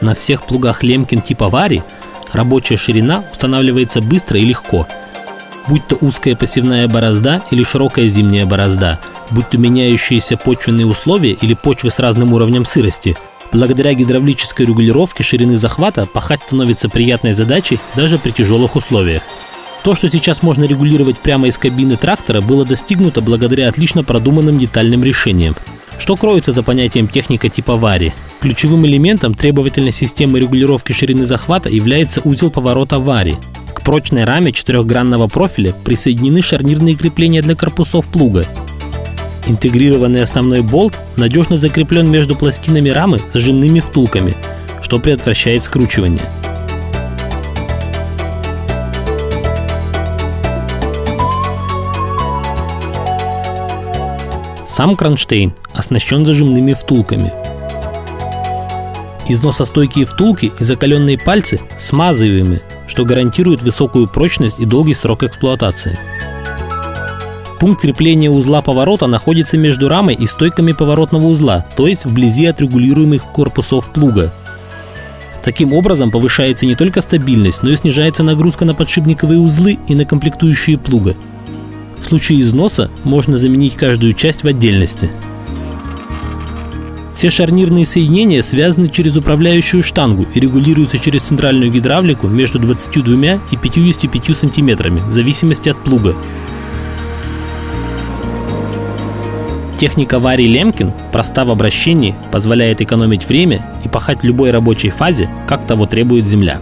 На всех плугах Лемкин типа Вари рабочая ширина устанавливается быстро и легко. Будь то узкая посевная борозда или широкая зимняя борозда, будь то меняющиеся почвенные условия или почвы с разным уровнем сырости, благодаря гидравлической регулировке ширины захвата пахать становится приятной задачей даже при тяжелых условиях. То, что сейчас можно регулировать прямо из кабины трактора, было достигнуто благодаря отлично продуманным детальным решениям. Что кроется за понятием техника типа вари? Ключевым элементом требовательной системы регулировки ширины захвата является узел поворота вари. К прочной раме четырехгранного профиля присоединены шарнирные крепления для корпусов плуга. Интегрированный основной болт надежно закреплен между пластинами рамы зажимными втулками, что предотвращает скручивание. Сам кронштейн оснащен зажимными втулками. Износостойкие втулки и закаленные пальцы смазываемы, что гарантирует высокую прочность и долгий срок эксплуатации. Пункт крепления узла поворота находится между рамой и стойками поворотного узла, то есть вблизи от регулируемых корпусов плуга. Таким образом повышается не только стабильность, но и снижается нагрузка на подшипниковые узлы и на комплектующие плуга – случае износа можно заменить каждую часть в отдельности. Все шарнирные соединения связаны через управляющую штангу и регулируются через центральную гидравлику между 22 и 55 сантиметрами в зависимости от плуга. Техника Вари Лемкин проста в обращении, позволяет экономить время и пахать в любой рабочей фазе, как того требует земля.